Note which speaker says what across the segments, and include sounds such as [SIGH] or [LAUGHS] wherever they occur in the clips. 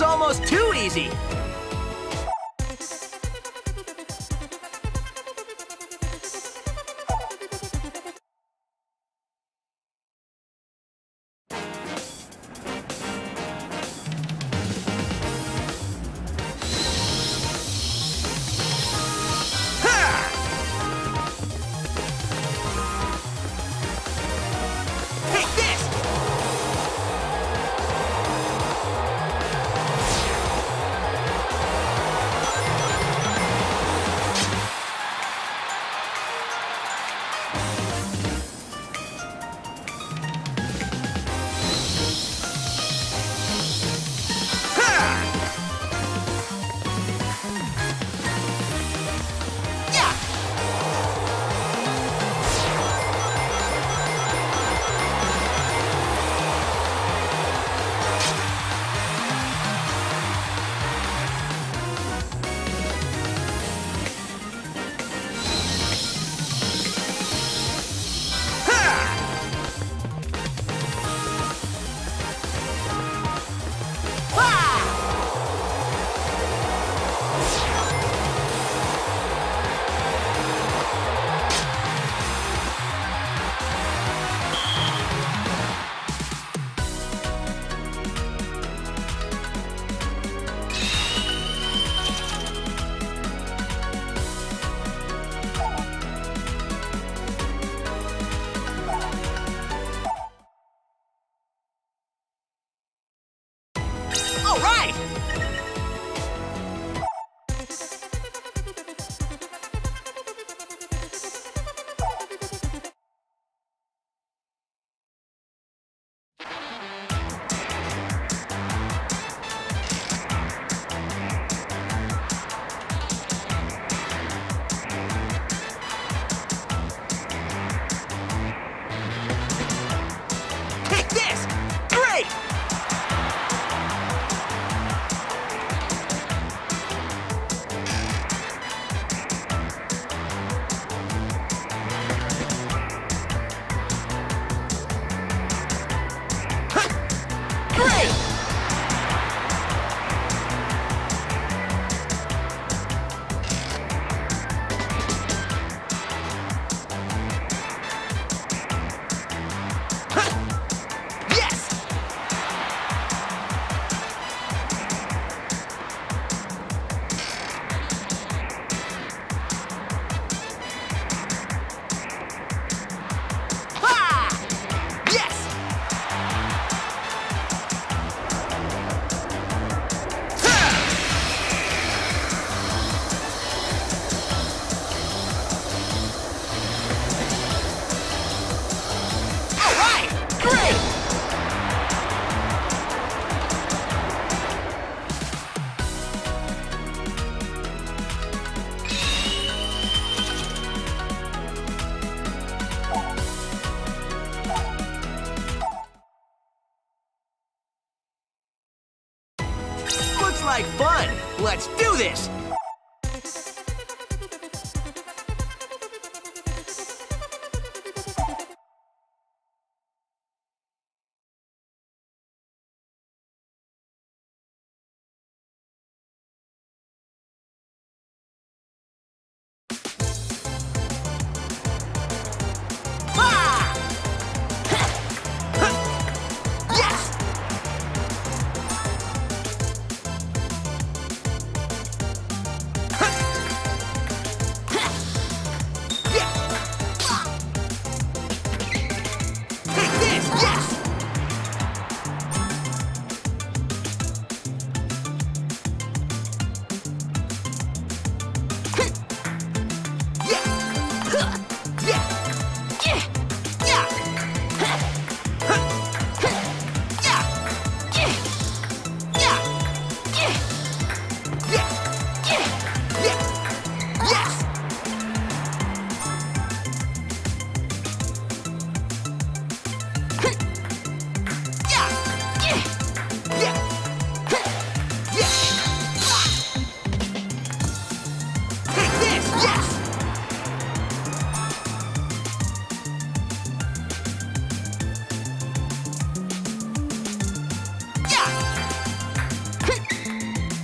Speaker 1: was almost too easy.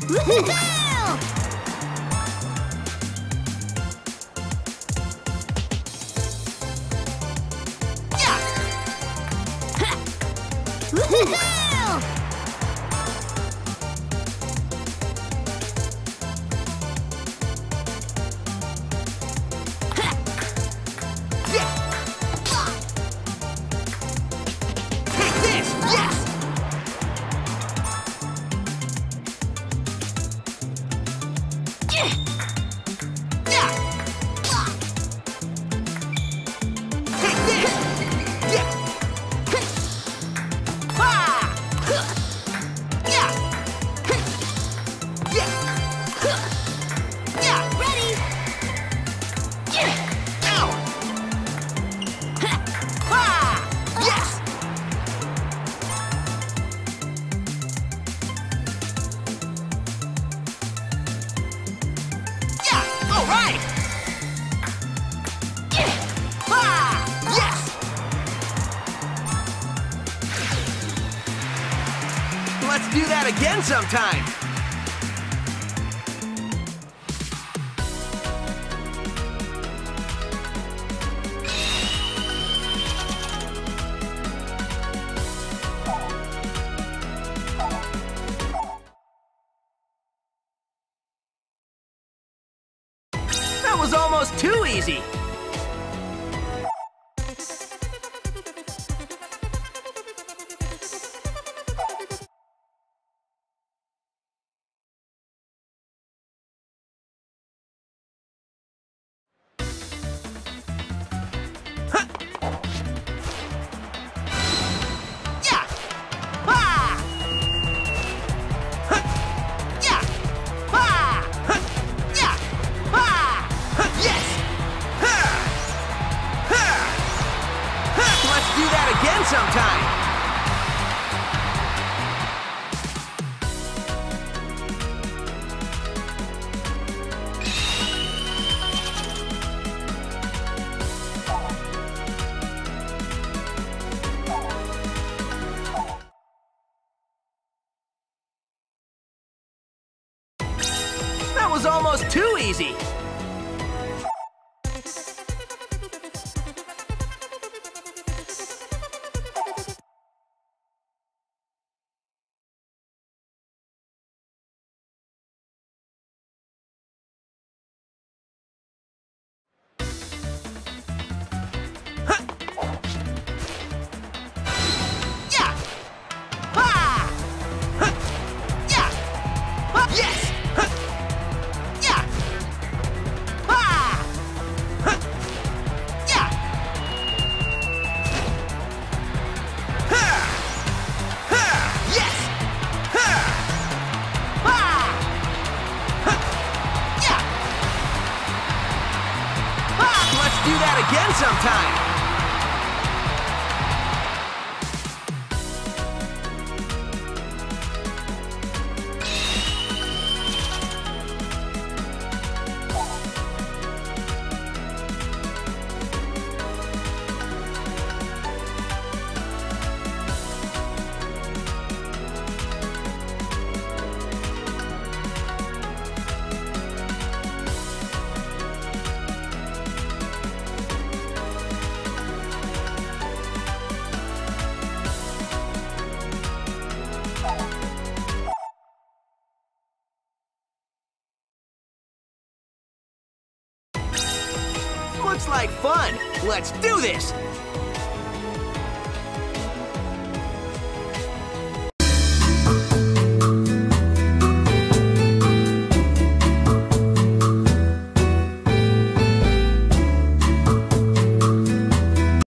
Speaker 1: Woohoo! [LAUGHS] that again sometime. That was almost too easy. too easy. Like fun. Let's do this.